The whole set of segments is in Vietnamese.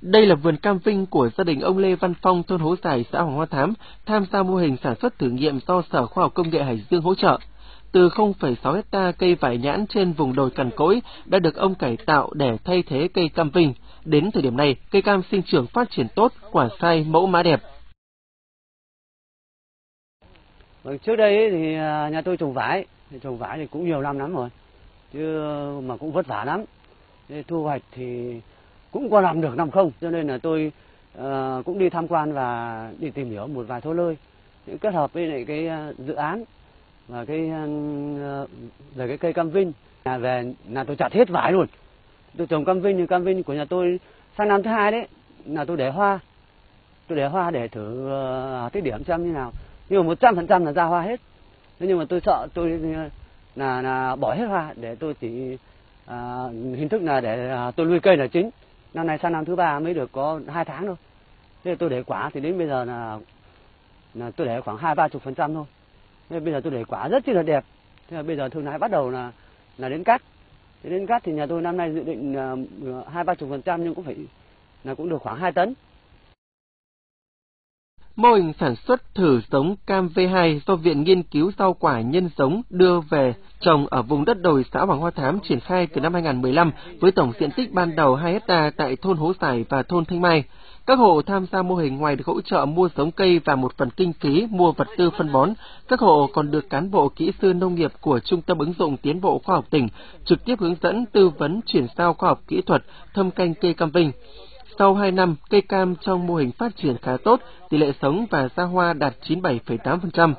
Đây là vườn cam vinh của gia đình ông Lê Văn Phong, thôn Hố Giải, xã Hoàng Hoa Thám, tham gia mô hình sản xuất thử nghiệm do Sở Khoa học Công nghệ Hải Dương hỗ trợ. Từ 0,6 hecta cây vải nhãn trên vùng đồi cằn cỗi đã được ông cải tạo để thay thế cây cam vinh. Đến thời điểm này, cây cam sinh trưởng phát triển tốt, quả sai, mẫu mã đẹp. Vâng, trước đây thì à, nhà tôi trồng vải, trồng vải thì cũng nhiều năm lắm rồi, chứ mà cũng vất vả lắm. Thu hoạch thì cũng có làm được làm không cho nên là tôi uh, cũng đi tham quan và đi tìm hiểu một vài thô lơi kết hợp với lại cái ờ, dự án và cái uh, về cái cây cam vinh. Là về là tôi chặt hết vải luôn. Tôi trồng cam vinh thì cam vinh của nhà tôi sang năm thứ hai đấy là tôi để hoa. Tôi để hoa để thử uh, điểm xem như nào. Nhưng mà một trăm phần trăm là ra hoa hết. Thế nhưng mà tôi sợ tôi là là bỏ hết hoa để tôi chỉ uh, hình thức là để uh, tôi nuôi cây là chính năm nay sang năm thứ ba mới được có hai tháng thôi. Thế tôi để quả thì đến bây giờ là là tôi để khoảng hai, ba chục phần trăm thôi. Thế bây giờ tôi để quả rất chi là đẹp. Thế là bây giờ thương lái bắt đầu là là đến cắt. Thế đến cắt thì nhà tôi năm nay dự định à, hai, ba chục phần trăm nhưng cũng phải, là cũng được khoảng hai tấn. Mô hình sản xuất thử giống cam V2 do Viện Nghiên cứu rau quả nhân giống đưa về trồng ở vùng đất đồi xã Hoàng Hoa Thám triển khai từ năm 2015 với tổng diện tích ban đầu 2 hecta tại thôn Hố Sải và thôn Thanh Mai. Các hộ tham gia mô hình ngoài được hỗ trợ mua giống cây và một phần kinh phí mua vật tư phân bón, các hộ còn được cán bộ kỹ sư nông nghiệp của Trung tâm ứng dụng tiến bộ khoa học tỉnh trực tiếp hướng dẫn tư vấn chuyển giao khoa học kỹ thuật thâm canh cây cam vinh. Sau 2 năm, cây cam trong mô hình phát triển khá tốt, tỷ lệ sống và ra hoa đạt 97,8%.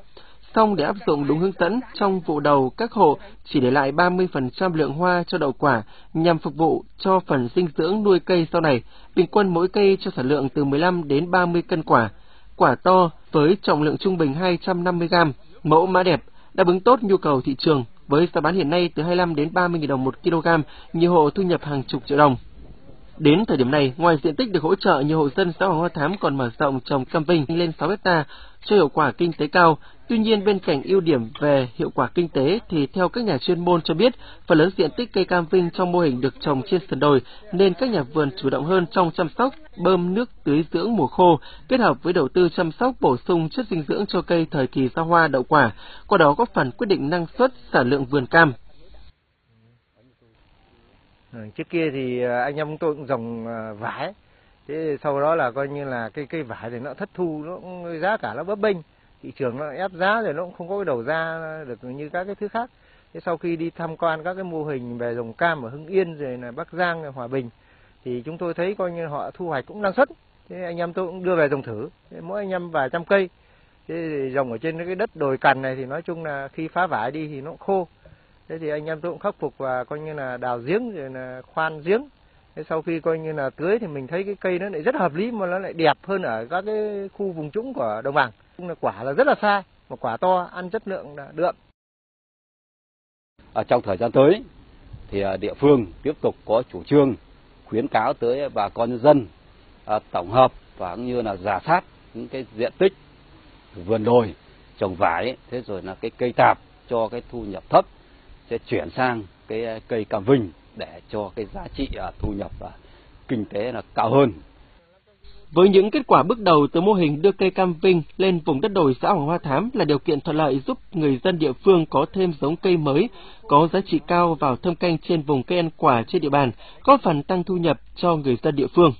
Song để áp dụng đúng hướng dẫn, trong vụ đầu các hộ chỉ để lại 30% lượng hoa cho đậu quả nhằm phục vụ cho phần dinh dưỡng nuôi cây sau này. Bình quân mỗi cây cho sản lượng từ 15 đến 30 cân quả. Quả to với trọng lượng trung bình 250 g, mẫu mã đẹp, đáp ứng tốt nhu cầu thị trường. Với giá bán hiện nay từ 25 đến 30 000 đồng một kg, nhiều hộ thu nhập hàng chục triệu đồng. Đến thời điểm này, ngoài diện tích được hỗ trợ, nhiều hộ dân xã Hoàng Hoa Thám còn mở rộng trồng cam vinh lên 6 hecta cho hiệu quả kinh tế cao. Tuy nhiên, bên cạnh ưu điểm về hiệu quả kinh tế thì theo các nhà chuyên môn cho biết, phần lớn diện tích cây cam vinh trong mô hình được trồng trên sườn đồi nên các nhà vườn chủ động hơn trong chăm sóc, bơm nước tưới dưỡng mùa khô, kết hợp với đầu tư chăm sóc bổ sung chất dinh dưỡng cho cây thời kỳ ra hoa đậu quả, qua đó góp phần quyết định năng suất, sản lượng vườn cam. Ừ, trước kia thì à, anh em tôi cũng trồng à, vải. Thế sau đó là coi như là cây cây vải thì nó thất thu nó cũng, giá cả nó bấp bênh. Thị trường nó ép giá rồi nó cũng không có cái đầu ra được như các cái thứ khác. Thế sau khi đi tham quan các cái mô hình về trồng cam ở hưng yên rồi là bắc giang hòa bình thì chúng tôi thấy coi như họ thu hoạch cũng năng suất. Thế anh em tôi cũng đưa về trồng thử. Thế mỗi anh em vài trăm cây. Thế trồng ở trên cái đất đồi cằn này thì nói chung là khi phá vải đi thì nó cũng khô thế thì anh em tôi cũng khắc phục và coi như là đào giếng rồi là khoan giếng. Thế sau khi coi như là tưới thì mình thấy cái cây nó lại rất hợp lý mà nó lại đẹp hơn ở các cái khu vùng trũng của đồng bằng. Cũng là quả là rất là sai mà quả to ăn chất lượng là đượm. Ở trong thời gian tới thì à, địa phương tiếp tục có chủ trương khuyến cáo tới bà con nhân dân à, tổng hợp và cũng như là giả sát những cái diện tích vườn đồi trồng vải thế rồi là cái cây tạp cho cái thu nhập thấp sẽ chuyển sang cái ờ, cây cam vinh để cho cái giá trị ờ, thu nhập và kinh tế là cao hơn. Với những kết quả bước đầu từ mô hình đưa cây cam vinh lên vùng đất đồi xã Hoàng Hoa Thám là điều kiện thuận lợi giúp người dân địa phương có thêm giống cây mới có giá trị cao vào thâm canh trên vùng cây ăn quả trên địa bàn, góp phần tăng thu nhập cho người dân địa phương.